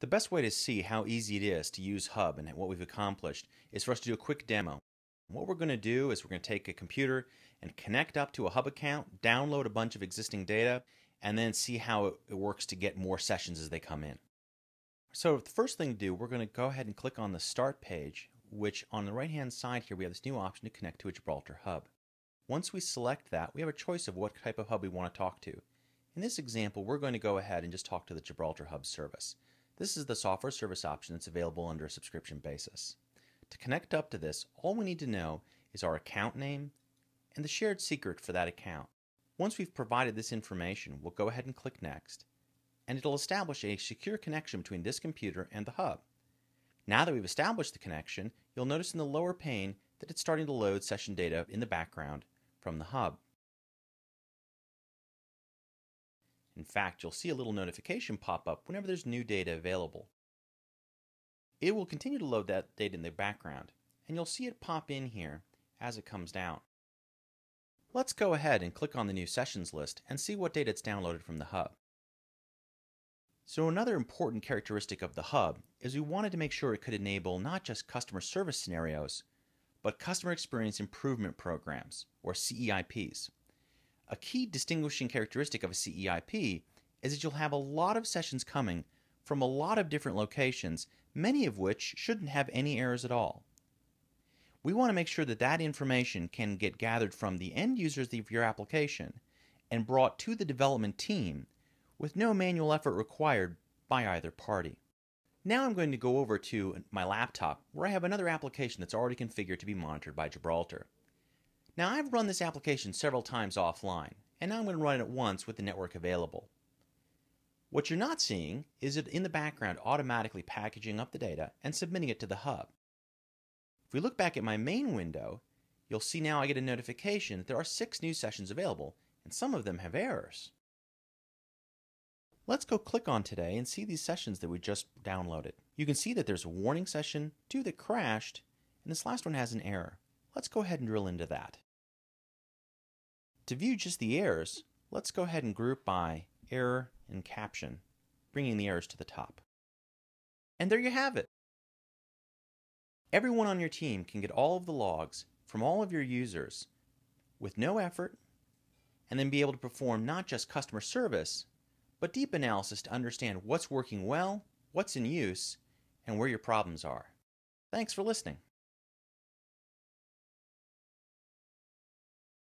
The best way to see how easy it is to use Hub and what we've accomplished is for us to do a quick demo. What we're going to do is we're going to take a computer and connect up to a Hub account, download a bunch of existing data, and then see how it works to get more sessions as they come in. So the first thing to do, we're going to go ahead and click on the Start page, which on the right hand side here we have this new option to connect to a Gibraltar Hub. Once we select that, we have a choice of what type of hub we want to talk to. In this example, we're going to go ahead and just talk to the Gibraltar Hub service. This is the software service option that's available under a subscription basis. To connect up to this, all we need to know is our account name and the shared secret for that account. Once we've provided this information, we'll go ahead and click Next, and it'll establish a secure connection between this computer and the hub. Now that we've established the connection, you'll notice in the lower pane that it's starting to load session data in the background from the hub. In fact, you'll see a little notification pop up whenever there's new data available. It will continue to load that data in the background, and you'll see it pop in here as it comes down. Let's go ahead and click on the new sessions list and see what data it's downloaded from the hub. So another important characteristic of the hub is we wanted to make sure it could enable not just customer service scenarios, but customer experience improvement programs, or CEIPs. A key distinguishing characteristic of a CEIP is that you'll have a lot of sessions coming from a lot of different locations, many of which shouldn't have any errors at all. We want to make sure that that information can get gathered from the end users of your application and brought to the development team with no manual effort required by either party. Now I'm going to go over to my laptop where I have another application that's already configured to be monitored by Gibraltar. Now I've run this application several times offline, and now I'm going to run it once with the network available. What you're not seeing is it in the background automatically packaging up the data and submitting it to the hub. If we look back at my main window, you'll see now I get a notification that there are six new sessions available, and some of them have errors. Let's go click on today and see these sessions that we just downloaded. You can see that there's a warning session, two that crashed, and this last one has an error. Let's go ahead and drill into that. To view just the errors, let's go ahead and group by error and caption, bringing the errors to the top. And there you have it. Everyone on your team can get all of the logs from all of your users with no effort and then be able to perform not just customer service, but deep analysis to understand what's working well, what's in use, and where your problems are. Thanks for listening.